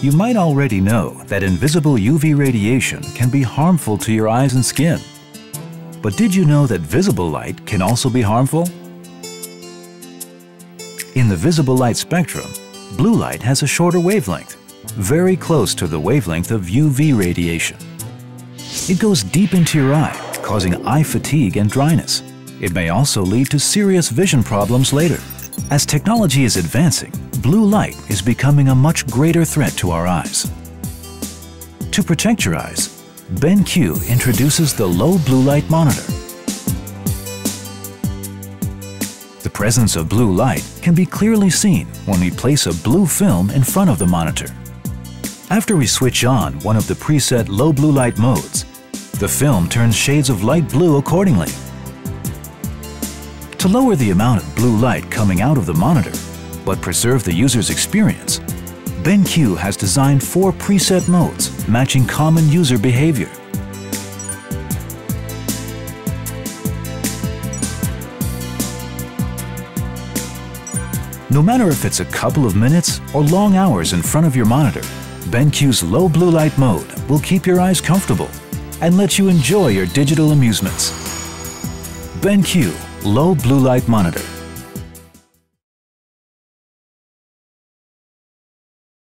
You might already know that invisible UV radiation can be harmful to your eyes and skin. But did you know that visible light can also be harmful? In the visible light spectrum, blue light has a shorter wavelength, very close to the wavelength of UV radiation. It goes deep into your eye, causing eye fatigue and dryness. It may also lead to serious vision problems later. As technology is advancing, blue light is becoming a much greater threat to our eyes. To protect your eyes, BenQ introduces the low blue light monitor. The presence of blue light can be clearly seen when we place a blue film in front of the monitor. After we switch on one of the preset low blue light modes, the film turns shades of light blue accordingly. To lower the amount of blue light coming out of the monitor, but preserve the user's experience, BenQ has designed four preset modes matching common user behavior. No matter if it's a couple of minutes or long hours in front of your monitor, BenQ's low blue light mode will keep your eyes comfortable and let you enjoy your digital amusements. BenQ Low Blue Light Monitor